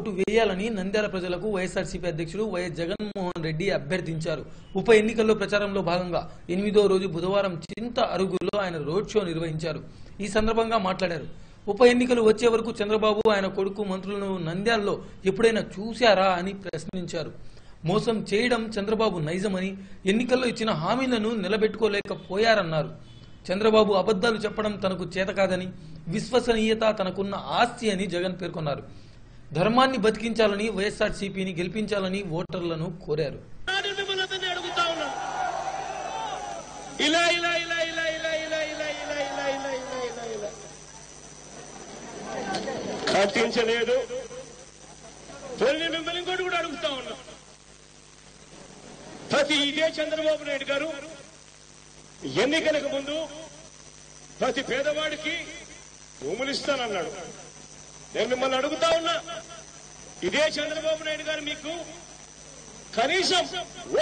Vote వేయాలని నంద్యాల ప్రజలకు వైఎస్ఆర్సీపీ అధ్యక్షుడు వైఎస్ జగన్మోహన్ రెడ్డి అభ్యర్థించారు. ఉప ఎన్నికల్లో ప్రచారంలో భాగంగా ఎనిమిదో రోజు బుధవారం చింత అరుగులో ఆయన రోడ్ షో నిర్వహించారు. ఈ సందర్భంగా మాట్లాడారు. ఉప ఎన్నికలు వచ్చే వరకు చంద్రబాబు ఆయన కొడుకు మంత్రులను నంద్యాలలో ఎప్పుడైనా చూశారా అని ప్రశ్నించారు. మోసం చేయడం చంద్రబాబు నైజమని ఎన్నికల్లో ఇచ్చిన హామీలను నిలబెట్టుకోలేకపోయారన్నారు. చంద్రబాబు అబద్దాలు చెప్పడం తనకు చేత కాదని విశ్వసనీయత తనకున్న ఆస్తి అని జగన్ పేర్కొన్నారు. ధర్మాన్ని బతికించాలని వైఎస్ఆర్సీపీని గెలిపించాలని ఓటర్లను కోరారు నాడు మిమ్మల్ని అడుగుతా ఉన్నాను ఇలా ఇలా ఇలా ఇలా ఇలా ఇలా ఇలా ఇలా ఇలా ఇలా ఇలా ఇలా ఇలా కట్టించలేదు మిమ్మల్ని ఇంకోటి కూడా అడుగుతా ఉన్నా ప్రతి ఇదే చంద్రబాబు నాయుడు గారు ఎన్నికలకు ముందు ప్రతి పేదవాడికి భూములు ఇస్తానన్నాడు నేను మిమ్మల్ని అడుగుతా ఉన్నా ఇదే చంద్రబాబు నాయుడు గారు మీకు కనీసం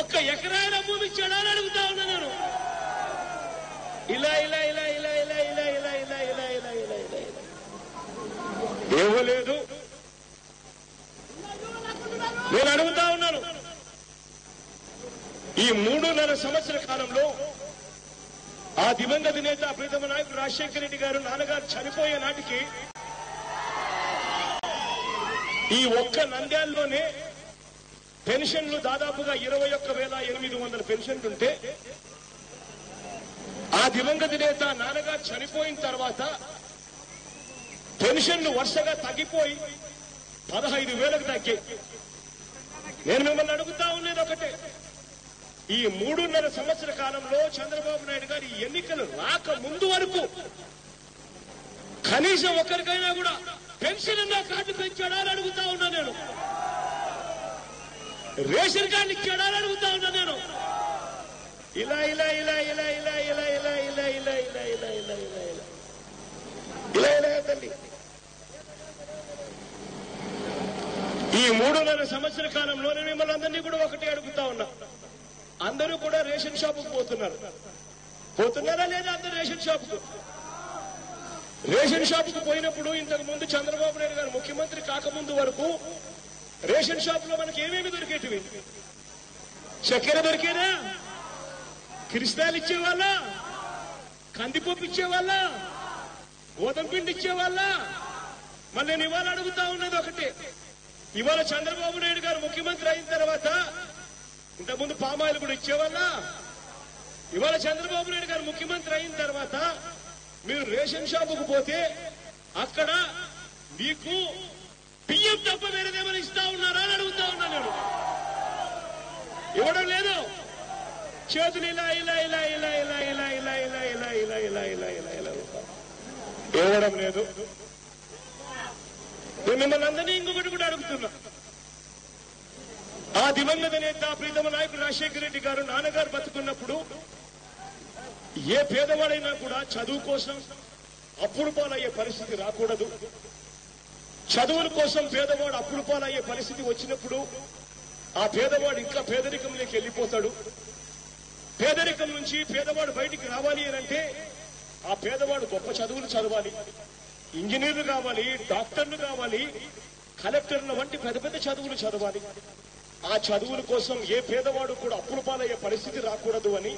ఒక్క ఎకరాల భూమి ఇచ్చాడా అని అడుగుతా ఉన్నా నేను ఇలా ఇలా ఇలా ఇలా ఇలా ఇలా ఇలా ఇలా ఇలా ఇలా ఇలా ఇలా ఇలా ఇవ్వలేదు నేను అడుగుతా ఉన్నాను ఈ మూడున్నర సంవత్సర కాలంలో ఆ దివంగత నేత ప్రీతమ నాయకుడు రాజశేఖర రెడ్డి గారు నాన్నగారు చనిపోయే నాటికి ఈ ఒక్క నంద్యాల్లోనే పెన్షన్లు దాదాపుగా ఇరవై ఒక్క వేల ఎనిమిది వందల పెన్షన్లు ఉంటే ఆ దివంగత నేత నాన్నగారు చనిపోయిన తర్వాత పెన్షన్లు వరుసగా తగ్గిపోయి పదహైదు వేలకు తగ్గాయి. నేను మిమ్మల్ని అడుగుతా ఉన్నది ఒకటే. ఈ మూడున్నర సంవత్సర కాలంలో చంద్రబాబు నాయుడు గారు ఎన్నికలు రాక ముందు వరకు కనీసం ఒక్కరికైనా కూడా పెన్షన్ అన్న కార్డు పెంచాడా అని అడుగుతా ఉన్నా నేను రేషన్ కార్డు ఇచ్చాడా అని అడుగుతా ఉన్నా నేను ఇలా ఇలా ఇలా ఇలా ఇలా ఇలా ఇలా ఇలా ఇలా ఇలా ఇలా ఇలా ఇలా ఇలా ఇలా ఇలా తల్లి ఈ మూడున్నర సంవత్సర కాలంలో నేను మిమ్మల్ని అందరినీ కూడా ఒకటి అడుగుతా ఉన్నా అందరూ కూడా రేషన్ షాపుకు పోతున్నారు పోతున్నారా లేదా అందరు రేషన్ షాపుకు రేషన్ షాపుకు పోయినప్పుడు ఇంతకు ముందు చంద్రబాబు నాయుడు గారు ముఖ్యమంత్రి కాకముందు వరకు రేషన్ షాప్లో మనకి ఏమేమి దొరికేటివి? చక్కెర దొరికేదా క్రిస్తాలు ఇచ్చేవాళ్ళ? కందిపప్పు ఇచ్చేవాళ్ళ? గోధుమ పిండి ఇచ్చేవాళ్ళ? మళ్ళీ నేను ఇవాళ అడుగుతా ఉన్నది ఒకటే. ఇవాళ చంద్రబాబు నాయుడు గారు ముఖ్యమంత్రి అయిన తర్వాత ఇంతకుముందు పామాయిల్ కూడా ఇచ్చేవాళ్ళ? ఇవాళ చంద్రబాబు నాయుడు గారు ముఖ్యమంత్రి అయిన తర్వాత మీరు రేషన్ షాపుకు పోతే అక్కడ మీకు బియ్యం తప్ప వేరేదేమైనా ఇస్తా ఉన్నారా అని అడుగుతా ఉన్నా నేను ఇవ్వడం లేదు చేతులు ఇలా ఇలా ఇలా ఇలా ఇలా ఇలా ఇలా ఇలా ఇలా ఇలా ఇలా ఇలా ఇలా ఇలా ఇవ్వడం లేదు నేను మిమ్మల్ని అందరినీ ఇంకొకటి కూడా అడుగుతున్నా ఆ దివంగత నేత ప్రీతమ నాయకుడు రాజశేఖర రెడ్డి గారు నాన్నగారు బతుకున్నప్పుడు ఏ పేదవాడైనా కూడా చదువు కోసం అప్పుడు పాలయ్యే పరిస్థితి రాకూడదు. చదువుల కోసం పేదవాడు అప్పుడు పాలయ్యే పరిస్థితి వచ్చినప్పుడు ఆ పేదవాడు ఇంకా పేదరికంలోకి వెళ్ళిపోతాడు. పేదరికం నుంచి పేదవాడు బయటికి రావాలి అని అంటే ఆ పేదవాడు గొప్ప చదువులు చదవాలి ఇంజనీర్లు కావాలి డాక్టర్లు కావాలి కలెక్టర్ల వంటి పెద్ద పెద్ద చదువులు చదవాలి. ఆ చదువుల కోసం ఏ పేదవాడు కూడా అప్పులు పాలయ్యే పరిస్థితి రాకూడదు అని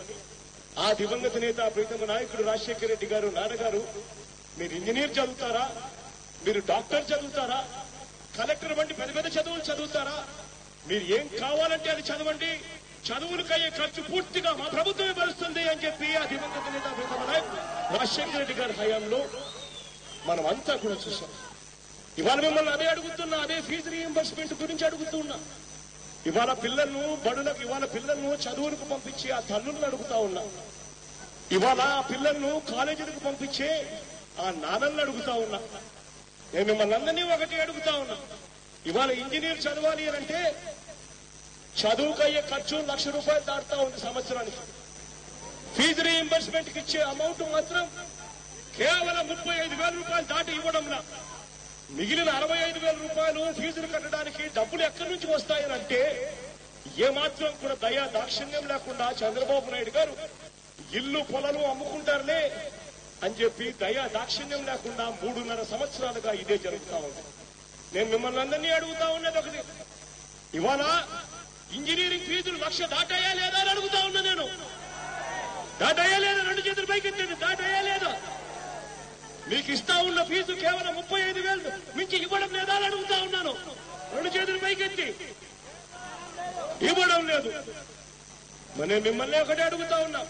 ఆ దివంగత నేత ప్రీతమ నాయకుడు రాజశేఖర రెడ్డి గారు నాన్నగారు మీరు ఇంజనీర్ చదువుతారా? మీరు డాక్టర్ చదువుతారా? కలెక్టర్ వంటి పెద్ద పెద్ద చదువులు చదువుతారా? మీరు ఏం కావాలంటే అది చదవండి. చదువులకయ్యే ఖర్చు పూర్తిగా మా ప్రభుత్వమే భరుస్తుంది అని చెప్పి ఆ దివంగత నేత ప్రీతమ నాయకుడు రాజశేఖర రెడ్డి గారి హయాంలో మనం అంతా కూడా చూసాం ఇవాళ మిమ్మల్ని అదే అడుగుతున్నా అదే ఫీజు రీఎంబర్స్మెంట్ గురించి అడుగుతున్నా ఇవాళ పిల్లలను బడులకు ఇవాళ పిల్లలను చదువులకు పంపించి ఆ తల్లులను అడుగుతా ఉన్నా. ఇవాళ ఆ పిల్లలను కాలేజీలకు పంపించే ఆ నాన్నలను అడుగుతా ఉన్నా. నేను మిమ్మల్ని అందరినీ ఒకటి అడుగుతా ఉన్నా. ఇవాళ ఇంజనీర్ చదవాలి అని అంటే చదువుకయ్యే ఖర్చు లక్ష రూపాయలు దాటుతా ఉంది సంవత్సరానికి. ఫీజు రీఎంబర్స్మెంట్ ఇచ్చే అమౌంట్ మాత్రం కేవలం ముప్పై ఐదు వేల రూపాయలు దాటి ఇవ్వడంలా. మిగిలిన అరవై ఐదు వేల రూపాయలు ఫీజులు కట్టడానికి డబ్బులు ఎక్కడి నుంచి వస్తాయని అంటే ఏమాత్రం కూడా దయా దాక్షిణ్యం లేకుండా చంద్రబాబు నాయుడు గారు ఇల్లు పొలాలు అమ్ముకుంటారులే అని చెప్పి దయా దాక్షిణ్యం లేకుండా మూడున్నర సంవత్సరాలుగా ఇదే జరుగుతా ఉంది. నేను మిమ్మల్ని అందరినీ అడుగుతా ఉన్నది ఒకటి. ఇవాళ ఇంజనీరింగ్ ఫీజులు లక్ష దాటాయా లేదా అని అడుగుతా ఉన్నా నేను. దాటాయా లేదా? రెండు చేతులు పైకి దాటాయా లేదా? మీకు ఇస్తా ఉన్న ఫీజు కేవలం ముప్పై ఐదు వేలు. మించి ఇవ్వడం లేదా అని అడుగుతా ఉన్నాను. రెండు చేతులు పైకెత్తి. ఇవ్వడం లేదు. మరి మిమ్మల్ని ఒకటే అడుగుతా ఉన్నా.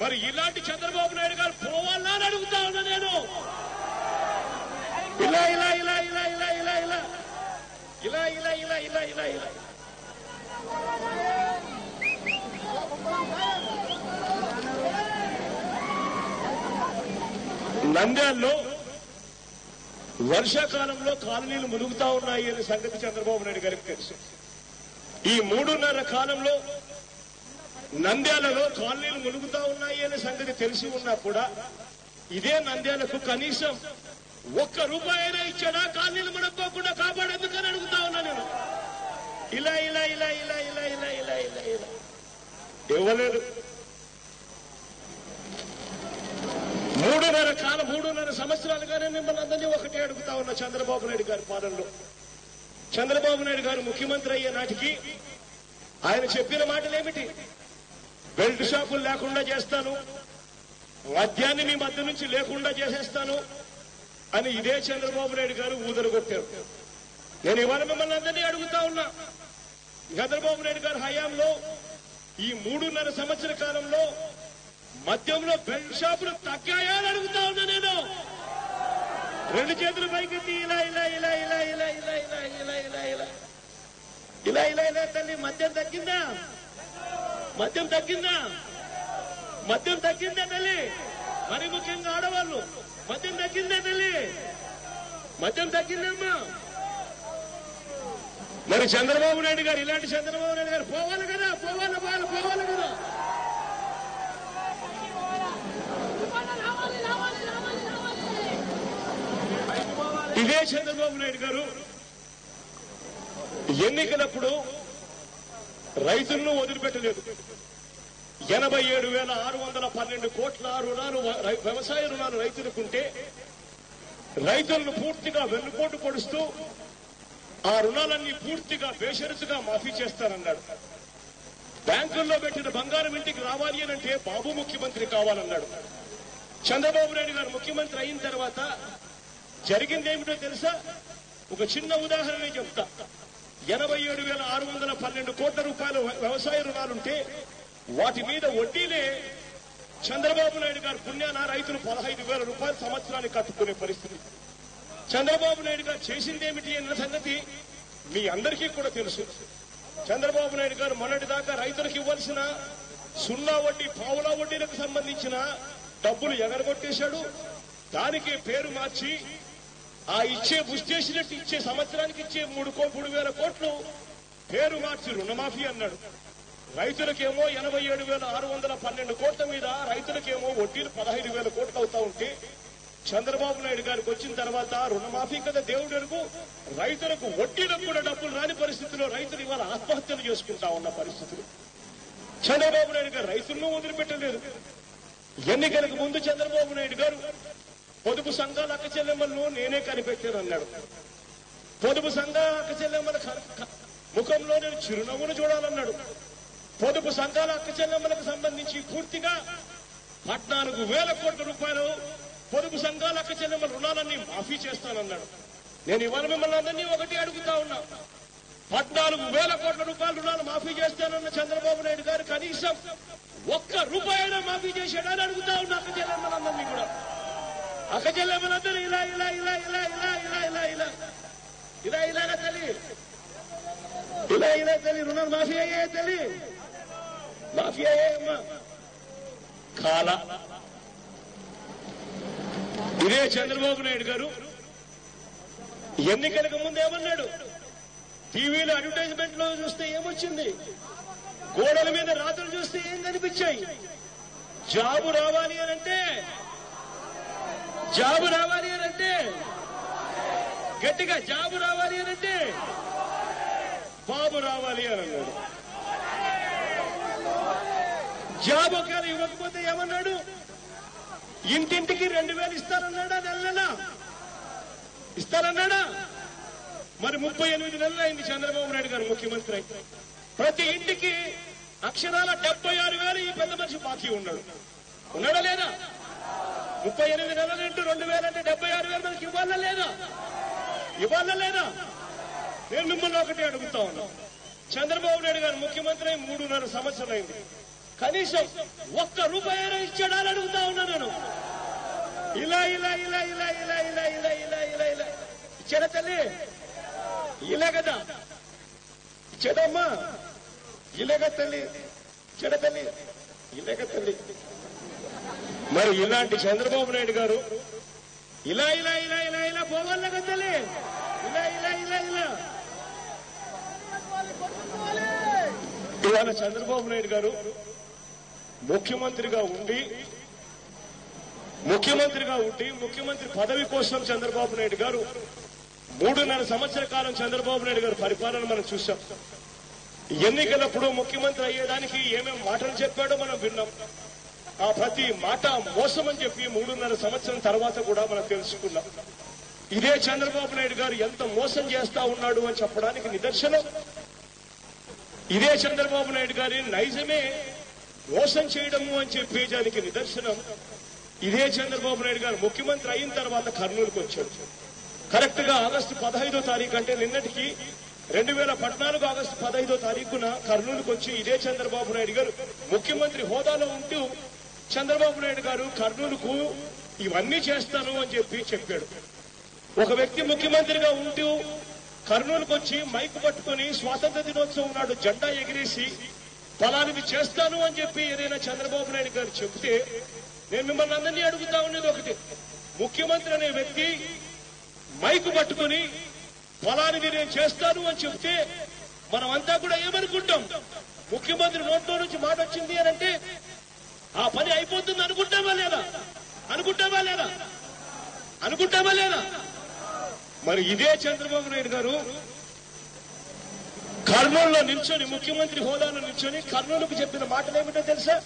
మరి ఇలాంటి చంద్రబాబు నాయుడు గారు పోవాలా అని అడుగుతా ఉన్నా నేను. ఇలా ఇలా ఇలా ఇలా ఇలా ఇలా ఇలా. ఇలా ఇలా ఇలా ఇలా ఇలా ఇలా. నంద్యాల్లో వర్షాకాలంలో కాలనీలు మునుగుతా ఉన్నాయి అనే సంగతి చంద్రబాబు నాయుడు గారికి తెలుసు. ఈ మూడున్నర కాలంలో నంద్యాలలో కాలనీలు మునుగుతా ఉన్నాయి అనే సంగతి తెలిసి ఉన్నా కూడా ఇదే నంద్యాలకు కనీసం ఒక్క రూపాయైనా ఇచ్చాడా? కాలనీలు మునక్కోకుండా కాపాడేందుకని అడుగుతా ఉన్నా నేను. ఇలా ఇలా ఇలా ఇలా ఇలా ఇలా ఇలా ఇలా ఇలా. ఇవ్వలేదు. మూడున్నర కాలం మూడున్నర సంవత్సరాలుగానే మిమ్మల్ని అందరినీ ఒకటే అడుగుతా ఉన్నా చంద్రబాబు నాయుడు గారి పాలనలో. చంద్రబాబు నాయుడు గారు ముఖ్యమంత్రి అయ్యే నాటికి ఆయన చెప్పిన మాటలు ఏమిటి బెల్ట్ షాపులు లేకుండా చేస్తాను మద్యాన్ని మీ మధ్య నుంచి లేకుండా చేసేస్తాను అని ఇదే చంద్రబాబు నాయుడు గారు ఊదరగొట్టారు. నేను ఇవాళ మిమ్మల్ని అందరినీ అడుగుతా ఉన్నా చంద్రబాబు నాయుడు గారి హయాంలో ఈ మూడున్నర సంవత్సర కాలంలో మద్యంలో బెల్ట్ షాపులు తగ్గాయా అని అడుగుతా ఉన్నా నేను రెండు చేతులు పైకెత్తి ఇలా ఇలా ఇలా ఇలా ఇలా ఇలా ఇలా ఇలా ఇలా ఇలా ఇలా ఇలా ఇలా తల్లి మద్యం తగ్గిందా మద్యం తగ్గిందా మద్యం తగ్గిందా తల్లి మరి ముఖ్యంగా ఆడవాళ్ళు మద్యం తగ్గిందా తల్లి మద్యం తగ్గిందమ్మా మరి చంద్రబాబు నాయుడు గారు ఇలాంటి చంద్రబాబు నాయుడు గారు పోవాలి కదా పోవాలి పోవాలి పోవాలి కదా రావాలి రావాలి రావాలి రావాలి ఇదే చంద్రబాబు నాయుడు గారు ఎన్నికలప్పుడు రైతులను వదిలిపెట్టలేదు. ఎనభై ఏడు వేల ఆరు వందల పన్నెండు కోట్ల రుణాలు వ్యవసాయ రుణాలు రైతులకుంటే రైతులను పూర్తిగా వెన్నుపోటు పొడుస్తూ ఆ రుణాలన్నీ పూర్తిగా బేషరతుగా మాఫీ చేస్తానన్నాడు. బ్యాంకుల్లో పెట్టిన బంగారం ఇంటికి రావాలి అని అంటే బాబు ముఖ్యమంత్రి కావాలన్నాడు. చంద్రబాబు నాయుడు గారు ముఖ్యమంత్రి అయిన తర్వాత జరిగింది ఏమిటో తెలుసా? ఒక చిన్న ఉదాహరణ చెప్తా. ఎనభై ఏడు వేల ఆరు వందల పన్నెండు కోట్ల రూపాయల వ్యవసాయ రుణాలుంటే వాటి మీద వడ్డీలే చంద్రబాబు నాయుడు గారు పుణ్యాన రైతులు పదహైదు వేల రూపాయలు సంవత్సరానికి కట్టుకునే పరిస్థితి. చంద్రబాబు నాయుడు గారు చేసిందేమిటి అన్న సంగతి మీ అందరికీ కూడా తెలుసు. చంద్రబాబు నాయుడు గారు మొన్నటిదాకా రైతులకు ఇవ్వాల్సిన సున్నా వడ్డీ పావులా వడ్డీలకు సంబంధించిన డబ్బులు ఎగరగొట్టేశాడు. దానికి పేరు మార్చి ఆ ఇచ్చే చేసినట్టు ఇచ్చే సంవత్సరానికి ఇచ్చే మూడు కో మూడు వేల కోట్లు పేరు మార్చి రుణమాఫీ అన్నాడు. రైతులకేమో ఎనభై ఏడు వేల ఆరు వందల పన్నెండు కోట్ల మీద రైతులకేమో వడ్డీలు పదహైదు వేల కోట్లు అవుతా ఉంటే చంద్రబాబు నాయుడు గారికి వచ్చిన తర్వాత రుణమాఫీ కదా దేవుడు అడుగు రైతులకు వడ్డీలకు కూడా డబ్బులు రాని పరిస్థితిలో రైతులు ఇవాళ ఆత్మహత్యలు చేసుకుంటా ఉన్న పరిస్థితులు. చంద్రబాబు నాయుడు గారు రైతులను వదిలిపెట్టలేదు. ఎన్నికలకు ముందు చంద్రబాబు నాయుడు గారు పొదుపు సంఘాల అక్క చెల్లెమ్మలను నేనే కనిపెట్టాను అన్నాడు పొదుపు సంఘాల అక్క చెల్లెమ్మల క- ముఖంలో నేను చిరునవ్వును చూడాలన్నాడు. పొదుపు సంఘాల అక్క చెల్లెమ్మలకు సంబంధించి పూర్తిగా పద్నాలుగు వేల కోట్ల రూపాయలు పొదుపు సంఘాల అక్క చెల్లెమ్మల రుణాలన్నీ మాఫీ చేస్తానన్నాడు. నేను ఇవాళ మిమ్మల్ని అందరినీ ఒకటి అడుగుతా ఉన్నా. పద్నాలుగు వేల కోట్ల రూపాయల రుణాలు మాఫీ చేస్తానన్న చంద్రబాబు నాయుడు గారు కనీసం ఒక్క రూపాయి మాఫీ చేశాడని అడుగుతా ఉన్నా అక్క చెల్లెమ్మలందరినీ కూడా. అక్క మనందరూ ఇలా ఇలా ఇలా ఇలా ఇలా ఇలా ఇలా ఇలా ఇలా ఇలాగా తల్లి ఇలా ఇలా తల్లి రుణాలు మాఫీ అయ్యే తల్లి మాఫీ అయ్యే అమ్మా కాల ఇదే చంద్రబాబు నాయుడు గారు ఎన్నికలకు ముందు ఏమన్నాడు టీవీలో అడ్వర్టైజ్మెంట్లో చూస్తే ఏమొచ్చింది గోడల మీద రాత్రులు చూస్తే ఏం కనిపించాయి జాబు రావాలి అని అంటే జాబు రావాలి అని అంటే? గట్టిగా జాబు రావాలి అని అంటే? బాబు రావాలి అని అన్నాడు. జాబ్ ఒకవేళ ఇవ్వకపోతే ఏమన్నాడు? ఇంటింటికి రెండు వేలు ఇస్తారన్నాడా నెల ఇస్తారన్నాడా మరి ముప్పై ఎనిమిది నెలలు అయింది చంద్రబాబు నాయుడు గారు ముఖ్యమంత్రి. అయి ప్రతి ఇంటికి అక్షరాల డెబ్బై ఆరు వేలు ఈ పెద్ద మనిషి బాకీ ఉన్నాడు. ఉన్నాడా లేదా? ముప్పై ఎనిమిది నెలలు ఇంటూ రెండు వేలు అంటే డెబ్బై ఆరు వేల మందికి ఇవ్వాలా లేదా? ఇవ్వాలా లేదా? నేను మిమ్మల్ని ఒకటి అడుగుతా ఉన్నా. చంద్రబాబు నాయుడు గారు ముఖ్యమంత్రి అయి మూడున్నర సంవత్సరాలైంది. కనీసం ఒక్క రూపాయి అయినా ఇచ్చాడా అని అడుగుతా ఉన్నా నేను. ఇలా ఇలా ఇలా ఇలా ఇలా ఇలా ఇలా ఇలా ఇలా ఇలా. ఇచ్చాడా తల్లి? ఇలా కదా. ఇచ్చాడమ్మా ఇలాగ తల్లి. ఇచ్చాడ తల్లి? ఇలాగ తల్లి. మరి ఇలాంటి చంద్రబాబు నాయుడు గారు ఇలా ఇలా ఇలా ఇలా ఇలా పోవాలి కదా ఇలా ఇలా ఇలా ఇలా. ఇవాళ చంద్రబాబు నాయుడు గారు ముఖ్యమంత్రిగా ఉండి ముఖ్యమంత్రిగా ఉండి ముఖ్యమంత్రి పదవి కోసం చంద్రబాబు నాయుడు గారు మూడున్నర సంవత్సర కాలం చంద్రబాబు నాయుడు గారు పరిపాలన మనం చూసాం ఎన్నికలప్పుడు ముఖ్యమంత్రి అయ్యేదానికి ఏమేం మాటలు చెప్పాడో మనం విన్నాం. ఆ ప్రతి మాట మోసం అని చెప్పి మూడున్నర సంవత్సరం తర్వాత కూడా మనం తెలుసుకున్నాం. ఇదే చంద్రబాబు నాయుడు గారు ఎంత మోసం చేస్తా ఉన్నాడు అని చెప్పడానికి నిదర్శనం. ఇదే చంద్రబాబు నాయుడు గారి నైజమే మోసం చేయడము అని చెప్పి దానికి నిదర్శనం. ఇదే చంద్రబాబు నాయుడు గారు ముఖ్యమంత్రి అయిన తర్వాత కర్నూలుకు వచ్చాడు. కరెక్ట్గా ఆగస్టు పదహైదో తారీఖు అంటే నిన్నటికి రెండు వేల పద్నాలుగు ఆగస్టు పదహైదో తారీఖున కర్నూలుకు వచ్చి ఇదే చంద్రబాబు నాయుడు గారు ముఖ్యమంత్రి హోదాలో ఉంటూ చంద్రబాబు నాయుడు గారు కర్నూలుకు ఇవన్నీ చేస్తాను అని చెప్పి చెప్పాడు. ఒక వ్యక్తి ముఖ్యమంత్రిగా ఉంటూ కర్నూలుకు వచ్చి మైక్ పట్టుకొని స్వాతంత్ర దినోత్సవం నాడు జెండా ఎగిరేసి ఫలానివి చేస్తాను అని చెప్పి ఏదైనా చంద్రబాబు నాయుడు గారు చెబితే నేను మిమ్మల్ని అందరినీ అడుగుతా ఉండేది ఒకటి. ముఖ్యమంత్రి అనే వ్యక్తి మైకు పట్టుకొని ఫలానిది నేను చేస్తాను అని చెప్తే మనం అంతా కూడా ఏమనుకుంటాం? ముఖ్యమంత్రి నోట్లో నుంచి మాట వచ్చింది అని అంటే ఆ పని అయిపోతుంది అనుకుంటామా లేదా? అనుకుంటామా లేదా? అనుకుంటామా లేదా? మరి ఇదే చంద్రబాబు నాయుడు గారు కర్నూలులో నిల్చొని ముఖ్యమంత్రి హోదాలో నిల్చొని కర్నూలుకు చెప్పిన మాటలు ఏమిటో తెలుసా?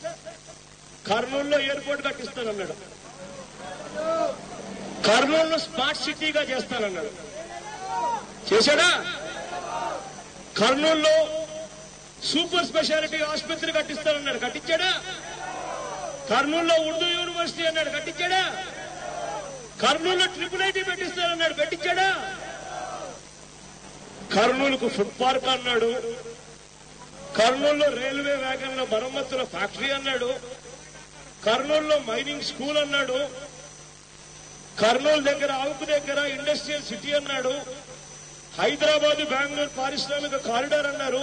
కర్నూలులో ఎయిర్పోర్ట్ కట్టిస్తానన్నాడు. కర్నూలును స్మార్ట్ సిటీగా చేస్తానన్నాడు. చేశాడా? కర్నూలులో సూపర్ స్పెషాలిటీ ఆసుపత్రి కట్టిస్తానన్నాడు. కట్టించాడా? కర్నూలులో ఉర్దూ యూనివర్సిటీ అన్నాడు కట్టించాడా? కర్నూలులో ట్రిపుల్ ఐటీ పెట్టిస్తానన్నాడు పెట్టించాడా? కర్నూలుకు ఫుడ్ పార్క్ అన్నాడు. కర్నూలులో రైల్వే వ్యాగన్ల మరమ్మతుల ఫ్యాక్టరీ అన్నాడు. కర్నూలులో మైనింగ్ స్కూల్ అన్నాడు. కర్నూలు దగ్గర ఆవుకు దగ్గర ఇండస్ట్రియల్ సిటీ అన్నాడు. హైదరాబాద్ బెంగళూరు పారిశ్రామిక కారిడార్ అన్నారు.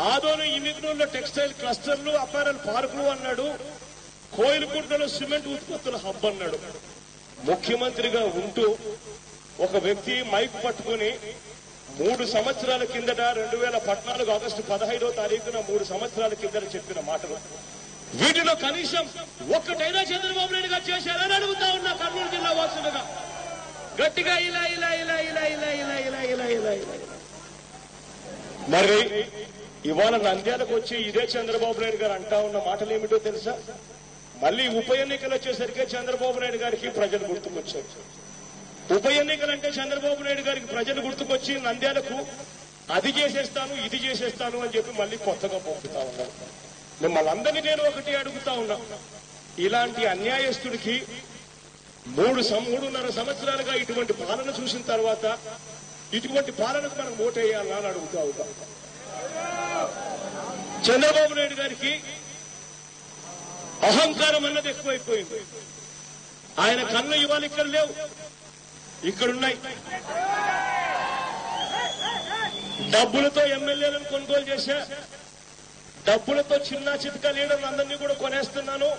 ఆదోని ఇమిగ్నూరులో టెక్స్టైల్ క్లస్టర్లు అపారల్ పార్కులు అన్నాడు. కోయిలకుంటలో సిమెంట్ ఉత్పత్తుల హబ్ అన్నాడు. ముఖ్యమంత్రిగా ఉంటూ ఒక వ్యక్తి మైక్ పట్టుకుని మూడు సంవత్సరాల కిందట రెండు వేల పద్నాలుగు ఆగస్టు పదహైదో తారీఖున మూడు సంవత్సరాల కిందట చెప్పిన మాటలు. వీటిలో కనీసం ఒక్కటైనా చంద్రబాబు నాయుడు గారు చేశారని అడుగుతా ఉన్నా కర్నూలు జిల్లా వాసులుగా. గట్టిగా ఇలా ఇలా ఇలా ఇలా ఇలా ఇలా ఇలా ఇలా ఇలా ఇలా. మరి ఇవాళ నంద్యాలకు వచ్చి ఇదే చంద్రబాబు నాయుడు గారు అంటా ఉన్న మాటలు ఏమిటో తెలుసా? మళ్ళీ ఉప ఎన్నికలు వచ్చేసరికి చంద్రబాబు నాయుడు గారికి ప్రజలు గుర్తుకొచ్చారు. ఉప ఎన్నికలంటే చంద్రబాబు నాయుడు గారికి ప్రజలు గుర్తుకొచ్చి నంద్యాలకు అది చేసేస్తాను ఇది చేసేస్తాను అని చెప్పి మళ్ళీ కొత్తగా పంపుతా ఉన్నారు. మిమ్మల్ని అందరినీ నేను ఒకటి అడుగుతా ఉన్నా. ఇలాంటి అన్యాయస్తుడికి మూడు మూడున్నర సంవత్సరాలుగా ఇటువంటి పాలన చూసిన తర్వాత ఇటువంటి పాలనకు మనం ఓటేయాలని అడుగుతా ఉంటాం చంద్రబాబు నాయుడు గారికి అహంకారం అన్నది ఎక్కువైపోయింది. ఆయన కళ్ళు ఇవాళ ఇక్కడ లేవు. ఇక్కడున్నాయి. డబ్బులతో ఎమ్మెల్యేలను కొనుగోలు చేశా. డబ్బులతో చిన్న చితక లీడర్లు అందరినీ కూడా కొనేస్తున్నాను.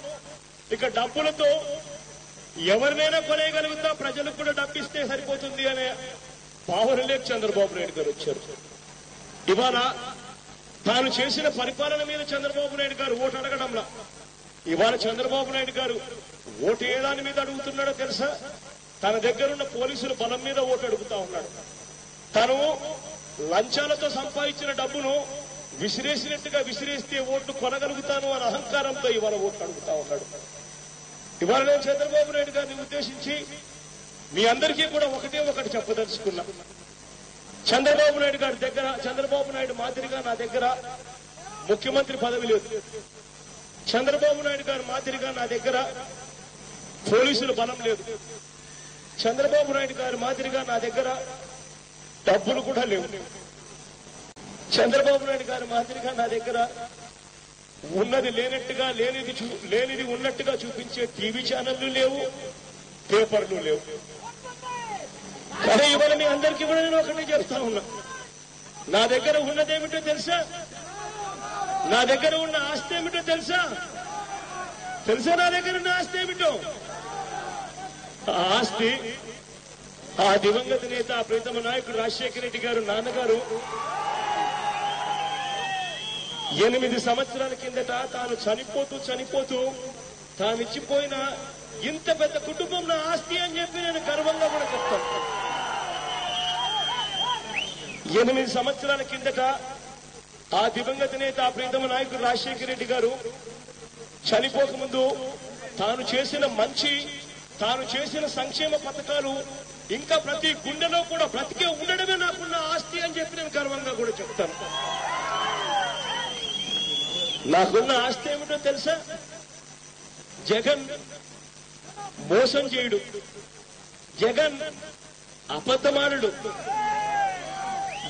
ఇక డబ్బులతో ఎవరినైనా కొనేయగలుగుతా ప్రజలకు కూడా డబ్బిస్తే సరిపోతుంది అనే పావురలే చంద్రబాబు నాయుడు గారు వచ్చారు. ఇవాళ తాను చేసిన పరిపాలన మీద చంద్రబాబు నాయుడు గారు ఓటు అడగడంలా. ఇవాళ చంద్రబాబు నాయుడు గారు ఓటు ఏ దాని మీద అడుగుతున్నాడో తెలుసా? తన దగ్గరున్న పోలీసుల బలం మీద ఓటు అడుగుతా ఉన్నాడు. తను లంచాలతో సంపాదించిన డబ్బును విసిరేసినట్టుగా విసిరేస్తే ఓట్లు కొనగలుగుతాను అనే అహంకారంతో ఇవాళ ఓట్లు అడుగుతా ఉన్నాడు. ఇవాళ నేను చంద్రబాబు నాయుడు గారిని ఉద్దేశించి మీ అందరికీ కూడా ఒకటే ఒకటి చెప్పదలుచుకున్నా. చంద్రబాబు నాయుడు గారి దగ్గర చంద్రబాబు నాయుడు మాదిరిగా నా దగ్గర ముఖ్యమంత్రి పదవి లేదు. చంద్రబాబు నాయుడు గారు మాదిరిగా నా దగ్గర పోలీసులు బలం లేదు. చంద్రబాబు నాయుడు గారి మాదిరిగా నా దగ్గర డబ్బులు కూడా లేవు. చంద్రబాబు నాయుడు గారి మాదిరిగా నా దగ్గర ఉన్నది లేనట్టుగా లేనిది చూ- లేనిది ఉన్నట్టుగా చూపించే టీవీ ఛానళ్ళు లేవు పేపర్లు లేవు. కానీ ఇవాళ మీ అందరికీ కూడా నేను ఒకటే చెప్తా ఉన్నా. నా దగ్గర ఉన్నదేమిటో తెలుసా? నా దగ్గర ఉన్న ఆస్తి ఏమిటో తెలుసా? తెలుసా నా దగ్గర ఉన్న ఆస్తి ఏమిటో? ఆస్తి ఆ దివంగత నేత ఆ ప్రీతమ నాయకుడు రాజశేఖర రెడ్డి గారు నాన్నగారు ఎనిమిది సంవత్సరాల కిందట తాను చనిపోతూ చనిపోతూ తానిచ్చిపోయిన ఇంత పెద్ద కుటుంబం నా ఆస్తి అని చెప్పి నేను గర్వంగా కూడా చెప్తాను. ఎనిమిది సంవత్సరాల కిందట ఆ దివంగత నేత ప్రీతమ నాయకుడు రాజశేఖర రెడ్డి గారు చనిపోకముందు తాను చేసిన మంచి తాను చేసిన సంక్షేమ పథకాలు ఇంకా ప్రతి గుండెలో కూడా బ్రతికే ఉండడమే నాకున్న ఆస్తి అని చెప్పి నేను గర్వంగా కూడా చెప్తాను. నాకున్న ఆస్తి ఏమిటో తెలుసా? జగన్ మోసం చేయుడు. జగన్ అబద్ధమానుడు.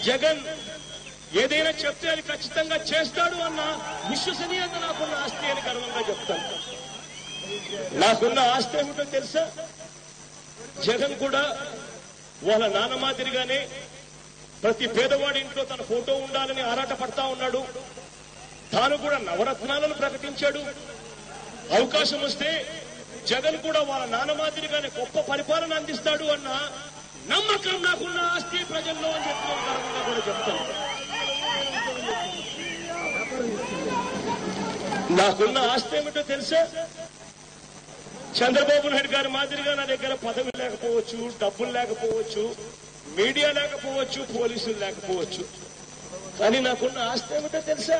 జగన్ ఏదైనా చెప్తే అది ఖచ్చితంగా చేస్తాడు అన్న విశ్వసనీయత నాకున్న ఆస్తి అని గర్వంగా చెప్తాను. నాకున్న ఆస్తి ఏమిటో తెలుసా? జగన్ కూడా వాళ్ళ నాన్న మాదిరిగానే ప్రతి పేదవాడి ఇంట్లో తన ఫోటో ఉండాలని ఆరాట పడతా ఉన్నాడు. తాను కూడా నవరత్నాలను ప్రకటించాడు. అవకాశం వస్తే జగన్ కూడా వాళ్ళ నాన్న మాదిరిగానే గొప్ప పరిపాలన అందిస్తాడు అన్న నమ్మకం నాకున్న ఆస్తి ప్రజల్లో అని చెప్పి కూడా చెప్తాను. నాకున్న ఆస్తి ఏమిటో తెలుసా? చంద్రబాబు నాయుడు గారి మాదిరిగా నా దగ్గర పదవి లేకపోవచ్చు డబ్బులు లేకపోవచ్చు మీడియా లేకపోవచ్చు పోలీసులు లేకపోవచ్చు. కానీ నాకున్న ఆస్తి ఏమిటో తెలుసా?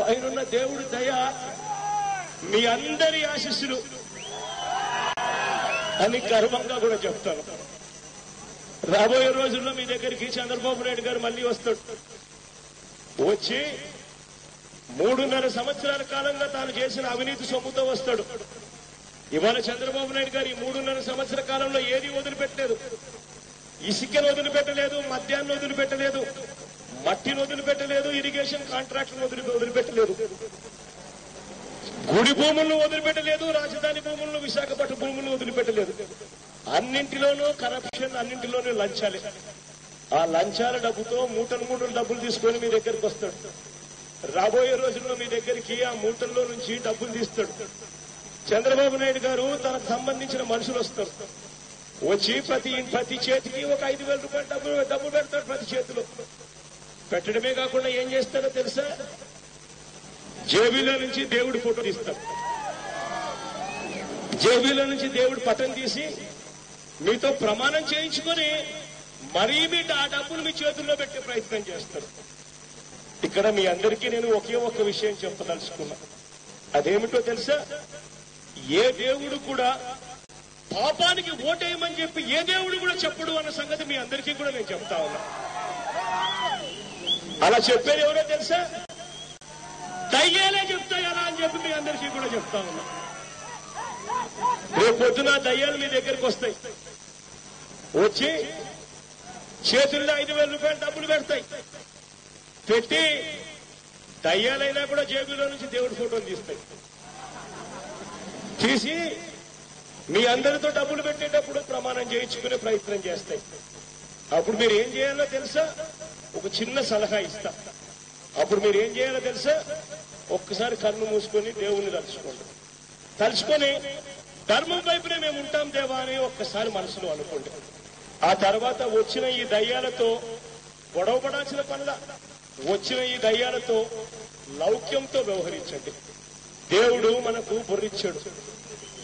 పైనున్న దేవుడి దయ మీ అందరి ఆశీస్సులు అని గర్వంగా కూడా చెప్తాను. రాబోయే రోజుల్లో మీ దగ్గరికి చంద్రబాబు నాయుడు గారు మళ్ళీ వస్తాడు. వచ్చి మూడున్నర సంవత్సరాల కాలంగా తాను చేసిన అవినీతి సొమ్ముతో వస్తాడు. ఇవాళ చంద్రబాబు నాయుడు గారు ఈ మూడున్నర సంవత్సర కాలంలో ఏది వదిలిపెట్టలేదు? ఇసుకను వదిలిపెట్టలేదు మద్యాన్ని వదిలిపెట్టలేదు మట్టిని వదిలిపెట్టలేదు ఇరిగేషన్ కాంట్రాక్ట్ వదిలి వదిలిపెట్టలేదు. గుడి భూములను వదిలిపెట్టలేదు రాజధాని భూములను విశాఖపట్నం భూములను వదిలిపెట్టలేదు. అన్నింటిలోనూ కరప్షన్ అన్నింటిలోనూ లంచాలే. ఆ లంచాల డబ్బుతో మూటలు మూటలు డబ్బులు తీసుకొని మీ దగ్గరికి వస్తాడు. రాబోయే రోజుల్లో మీ దగ్గరికి ఆ మూటల్లో నుంచి డబ్బులు తీస్తాడు. చంద్రబాబు నాయుడు గారు తనకు సంబంధించిన మనుషులు వస్తారు. వచ్చి ప్రతి ప్రతి చేతికి ఒక ఐదు వేల రూపాయలు డబ్బులు డబ్బు పెడతాడు ప్రతి చేతిలో. పెట్టడమే కాకుండా ఏం చేస్తాడో తెలుసా? జేబీలో నుంచి దేవుడి ఫోటో తీస్తాడు. జేబీలో నుంచి దేవుడి పటం తీసి మీతో ప్రమాణం చేయించుకొని మరీ మీ ఆ డబ్బులు మీ చేతుల్లో పెట్టే ప్రయత్నం చేస్తారు ఇక్కడ మీ అందరికీ నేను ఒకే ఒక్క విషయం చెప్పదలుచుకున్నా. అదేమిటో తెలుసా? ఏ దేవుడు కూడా పాపానికి ఓటేయమని చెప్పి ఏ దేవుడు కూడా చెప్పడు అన్న సంగతి మీ అందరికీ కూడా నేను చెప్తా ఉన్నా. అలా చెప్పేది ఎవరో తెలుసా? దయ్యాలే చెప్తాయి అలా అని చెప్పి మీ అందరికీ కూడా చెప్తా ఉన్నా. రేపు పొద్దున దయ్యాలు మీ దగ్గరికి వస్తాయి. వచ్చి చేతుల్లో ఐదు వేల రూపాయలు డబ్బులు పెడతాయి. పెట్టి దయ్యాలైనా కూడా జేబులో నుంచి దేవుడి ఫోటోలు తీస్తాయి. తీసి మీ అందరితో డబ్బులు పెట్టేటప్పుడు ప్రమాణం చేయించుకునే ప్రయత్నం చేస్తాయి. అప్పుడు మీరు ఏం చేయాలో తెలుసా? ఒక చిన్న సలహా ఇస్తా. అప్పుడు మీరు ఏం చేయాలో తెలుసా? ఒక్కసారి కన్ను మూసుకొని దేవుణ్ణి తలుచుకోండి. తలుచుకొని ధర్మం వైపునే మేము ఉంటాం దేవా అని ఒక్కసారి మనసులో అనుకోండి. ఆ తర్వాత వచ్చిన ఈ దయ్యాలతో గొడవపడాల్సిన పనుల. వచ్చిన ఈ దయ్యాలతో లౌక్యంతో వ్యవహరించండి. దేవుడు మనకు బుర్రిచ్చాడు.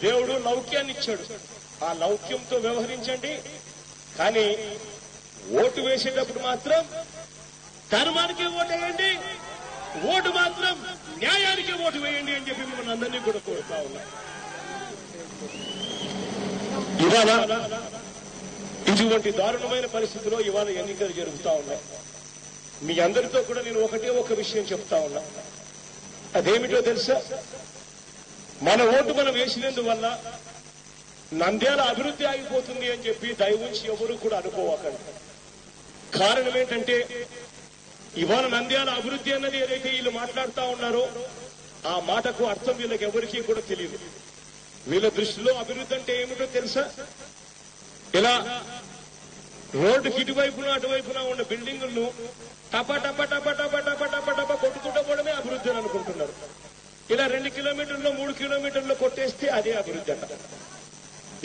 దేవుడు లౌక్యాన్ని ఇచ్చాడు ఆ లౌక్యంతో వ్యవహరించండి. కానీ ఓటు వేసేటప్పుడు మాత్రం ధర్మానికి ఓటు వేయండి. ఓటు మాత్రం న్యాయానికి ఓటు వేయండి అని చెప్పి మిమ్మల్ని అందరినీ కూడా కోరుతా ఉన్నా. ఇవాళ ఇటువంటి దారుణమైన పరిస్థితిలో ఇవాళ ఎన్నికలు జరుగుతా ఉన్నాయి. మీ అందరితో కూడా నేను ఒకటే ఒక విషయం చెప్తా ఉన్నా. అదేమిటో తెలుసా? మన ఓటు మనం వేసినందువల్ల నంద్యాల అభివృద్ధి ఆగిపోతుంది అని చెప్పి దయవుంచి ఎవరు కూడా అనుకోవకండి. కారణం ఏంటంటే ఇవాళ నంద్యాల అభివృద్ధి అన్నది ఏదైతే వీళ్ళు మాట్లాడుతా ఉన్నారో ఆ మాటకు అర్థం వీళ్ళకి ఎవరికీ కూడా తెలియదు. వీళ్ళ దృష్టిలో అభివృద్ధి అంటే ఏమిటో తెలుసా? ఇలా రోడ్డుకి ఇటువైపున అటువైపున ఉన్న బిల్డింగులను టప టప టప టప టప టప టప కొట్టుకుంటూ పోవడమే అభివృద్ధి అని అనుకుంటున్నారు. ఇలా రెండు కిలోమీటర్లు మూడు కిలోమీటర్లు కొట్టేస్తే అదే అభివృద్ధి అంట.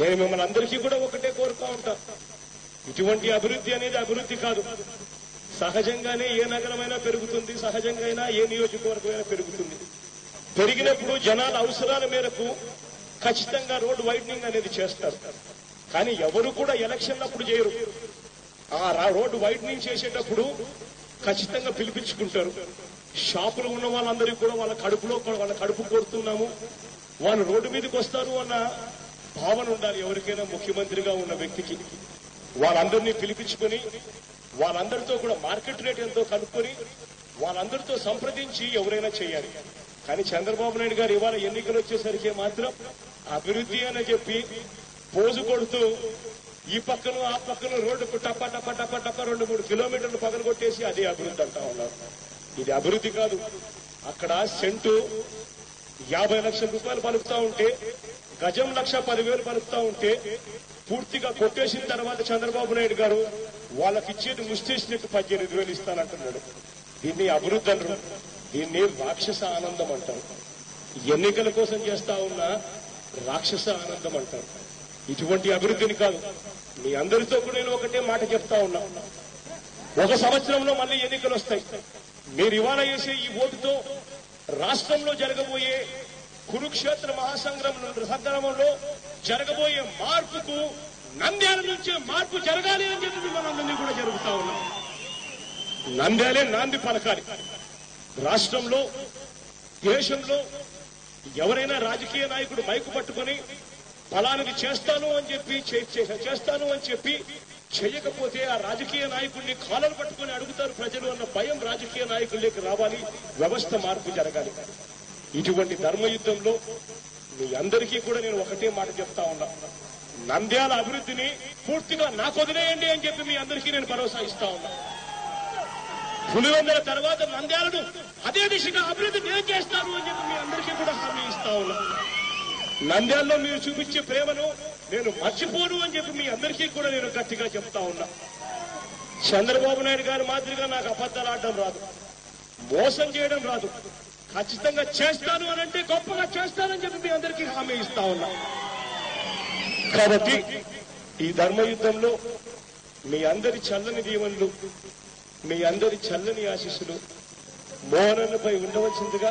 నేను మిమ్మల్ని అందరికీ కూడా ఒకటే కోరుతా ఉంటా. ఇటువంటి అభివృద్ధి అనేది అభివృద్ధి కాదు. సహజంగానే ఏ నగరమైనా పెరుగుతుంది సహజంగా ఏ నియోజకవర్గమైనా పెరుగుతుంది. పెరిగినప్పుడు జనాల అవసరాల మేరకు ఖచ్చితంగా రోడ్డు వైడనింగ్ అనేది చేస్తారు. కానీ ఎవరు కూడా ఎలక్షన్ అప్పుడు చేయరు. ఆ రా- రోడ్డు వైట్నింగ్ చేసేటప్పుడు ఖచ్చితంగా పిలిపించుకుంటారు. షాపులు ఉన్న వాళ్ళందరికీ కూడా వాళ్ళ కడుపులో వాళ్ళ కడుపు కోరుతున్నాము. వాళ్ళు రోడ్డు మీదకి వస్తారు అన్న భావన ఉండాలి ఎవరికైనా ముఖ్యమంత్రిగా ఉన్న వ్యక్తికి. వాళ్ళందరినీ పిలిపించుకొని వాళ్ళందరితో కూడా మార్కెట్ రేట్ ఎంతో కనుక్కొని వాళ్ళందరితో సంప్రదించి ఎవరైనా చేయాలి. కానీ చంద్రబాబు నాయుడు గారు ఇవాళ ఎన్నికలు వచ్చేసరికి మాత్రం అభివృద్ధి అని చెప్పి పోజు కొడుతూ ఈ పక్కన ఆ పక్కన రోడ్డుకు టప టప టప టప రెండు మూడు కిలోమీటర్లు పగలు కొట్టేసి అదే అభివృద్ధి అంటా ఉన్నారు. ఇది అభివృద్ధి కాదు. అక్కడ సెంటు యాభై లక్షల రూపాయలు పలుకుతా ఉంటే గజం లక్ష పదివేలు పలుకుతా ఉంటే పూర్తిగా కొట్టేసిన తర్వాత చంద్రబాబు నాయుడు గారు వాళ్ళకి ఇచ్చేది ముస్టేషన్కి పద్దెనిమిది వేలు ఇస్తానంటున్నాడు. దీన్ని అభివృద్ధి అనరు దీన్ని రాక్షస ఆనందం అంటారు. ఎన్నికల కోసం చేస్తా ఉన్న రాక్షస ఆనందం అంటారు. ఇటువంటి అభివృద్ధిని కాదు. మీ అందరితో కూడా నేను ఒకటే మాట చెప్తా ఉన్నా. ఒక సంవత్సరంలో మళ్ళీ ఎన్నికలు వస్తాయి. మీరు ఇవాళ చేసే ఈ ఓటుతో రాష్ట్రంలో జరగబోయే కురుక్షేత్ర మహాసంగ్రమం సంగ్రామంలో జరగబోయే మార్పుకు నంద్యాల నుంచే మార్పు జరగాలి అని చెప్పి మిమ్మల్ని కూడా జరుగుతా ఉన్నాం. నంద్యాలే నాంది పలకాలి. రాష్ట్రంలో దేశంలో ఎవరైనా రాజకీయ నాయకుడు మైకు పట్టుకొని ఫలానికి చేస్తాను అని చెప్పి చేస్తాను అని చెప్పి చేయకపోతే ఆ రాజకీయ నాయకుడిని కాలలు పట్టుకొని అడుగుతారు ప్రజలు అన్న భయం రాజకీయ నాయకుల్లోకి రావాలి. వ్యవస్థ మార్పు జరగాలి. ఇటువంటి ధర్మయుద్ధంలో మీ అందరికీ కూడా నేను ఒకటే మాట చెప్తా ఉన్నా. నంద్యాల అభివృద్ధిని పూర్తిగా నాకు వదిలేయండి అని చెప్పి మీ అందరికీ నేను భరోసా ఇస్తా ఉన్నా. పులివెందుల తర్వాత నంద్యాలను అదే దిశగా అభివృద్ధి నేను చేస్తాను అని చెప్పి మీ అందరికీ కూడా హామీ ఇస్తా ఉన్నా. నంద్యాలలో మీరు చూపించే ప్రేమను నేను మర్చిపోను అని చెప్పి మీ అందరికీ కూడా నేను గట్టిగా చెప్తా ఉన్నా. చంద్రబాబు నాయుడు గారి మాదిరిగా నాకు అబద్ధాలు ఆడడం రాదు. మోసం చేయడం రాదు. ఖచ్చితంగా చేస్తాను అని అంటే గొప్పగా చేస్తానని చెప్పి మీ అందరికీ హామీ ఇస్తా ఉన్నా. కాబట్టి ఈ ధర్మయుద్ధంలో మీ అందరి చల్లని దీవెనలు మీ అందరి చల్లని ఆశీస్సులు మోహనన్నపై ఉండవలసిందిగా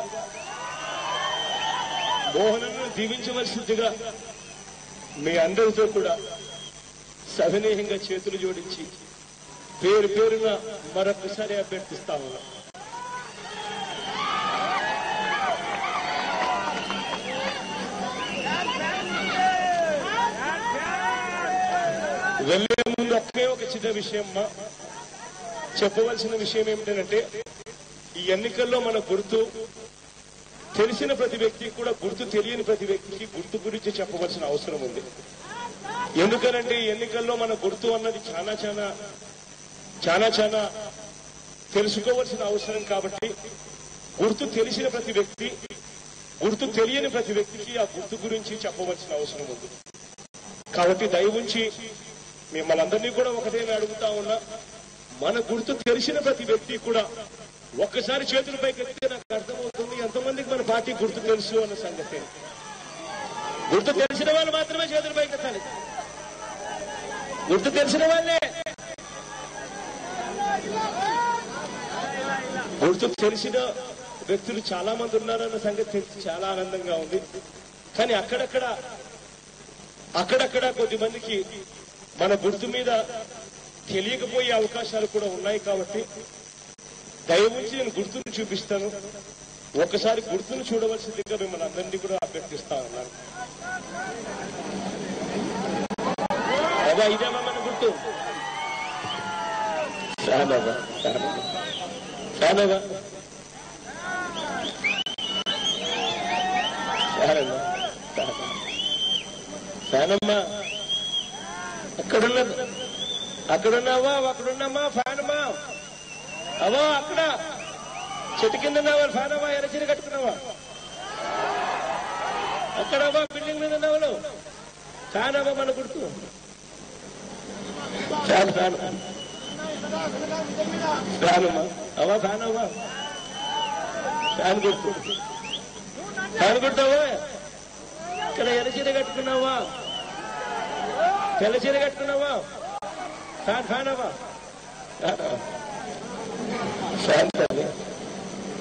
మోహనను దీవించవలసిందిగా మీ అందరితో కూడా సవినీయంగా చేతులు జోడించి పేరు పేరున మరొకసారి అభ్యర్థిస్తా ఉన్నా వెళ్ళే ముందు ఒకే ఒక చిన్న విషయం మా చెప్పవలసిన విషయం ఏమిటంటే ఈ ఎన్నికల్లో మన గుర్తు తెలిసిన ప్రతి వ్యక్తికి కూడా గుర్తు తెలియని ప్రతి వ్యక్తికి గుర్తు గురించి చెప్పవలసిన అవసరం ఉంది. ఎందుకనంటే ఎన్నికల్లో మన గుర్తు అన్నది చాలా చాలా చాలా చాలా తెలుసుకోవలసిన అవసరం కాబట్టి గుర్తు తెలిసిన ప్రతి వ్యక్తి గుర్తు తెలియని ప్రతి వ్యక్తికి ఆ గుర్తు గురించి చెప్పవలసిన అవసరం ఉంది. కాబట్టి దయవుంచి మిమ్మల్ని అందరినీ కూడా ఒకటే అడుగుతా ఉన్నా మన గుర్తు తెలిసిన ప్రతి వ్యక్తి కూడా ఒక్కసారి చేతుల పైకి ఎత్తితే నాకు అర్థమవుతుంది. ఎంతమందికి మన పార్టీ గుర్తు తెలుసు అన్న సంగతి. గుర్తు తెలిసిన వాళ్ళు మాత్రమే చేతులు పైకెత్తాలి. గుర్తు తెలిసిన వాళ్ళే. గుర్తు తెలిసిన వ్యక్తులు చాలా మంది ఉన్నారన్న సంగతి తెలిసి చాలా ఆనందంగా ఉంది. కానీ అక్కడక్కడ అక్కడక్కడ కొద్ది మందికి మన గుర్తు మీద తెలియకపోయే అవకాశాలు కూడా ఉన్నాయి కాబట్టి దయవుంచి నేను గుర్తును చూపిస్తాను. ఒకసారి గుర్తును చూడవలసిందిగా మిమ్మల్ని అందరినీ కూడా అభ్యర్థిస్తా ఉన్నాను. అదే ఇదేమా మన గుర్తు. గుర్తు ఫ్యాన్ అవ్వ అక్కడున్న అక్కడున్నావా? అక్కడున్నామా? ఫ్యానమ్మా అవా అక్కడ. చెట్టు కింద ఉన్నావా ఫ్యానవా ఎరచీర కట్టుకున్నావా అక్కడవా బిల్డింగ్ మీద ఉన్నావు ఫ్యానవా మన గుర్తు. ఫ్యాన్ ఫ్యాన్ ఫ్యాన్ అవా ఫ్యాన్ అవ్వా. ఫ్యాన్ గుర్తు. ఫ్యాన్ గుర్తావా ఇక్కడ ఎరచీర కట్టుకున్నావా? తెల్ల చీర కట్టుకున్నావా? ఫ్యాన్ ఫ్యాన్ అవ్వా ఫ్యాన్ ఫ్యాన్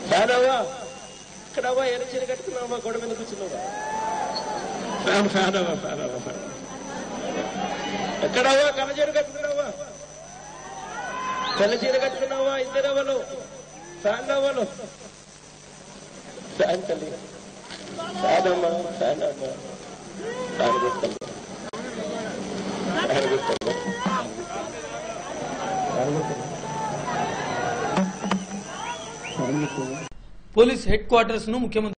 ఫ్యానవా ఫ్యాన్ అవ్వా ఇక్కడ అవ్వా ఎర్ర కట్టుకున్నావా గొడవ మీద కూర్చున్నావా? ఫ్యాన్ ఫ్యాన్ అవ్వా ఫ్యాన్ అవ్వా ఫ్యాన్ ఎక్కడవ్వా కళ్ళ కట్టుకున్నావా? తెల్ల కట్టుకున్నావా ఇద్దరు ఫ్యాన్ అవ్వలు ఫ్యాన్ తల్లి. ఫ్యాన్ అమ్మా ఫ్యాన్ అమ్మా ఫ్యాన్ గుర్తమ్మా. ఫ్యాన్ గుర్తమ్మా. పోలీస్ హెడ్ క్వార్టర్స్ను ముఖ్యమంత్రి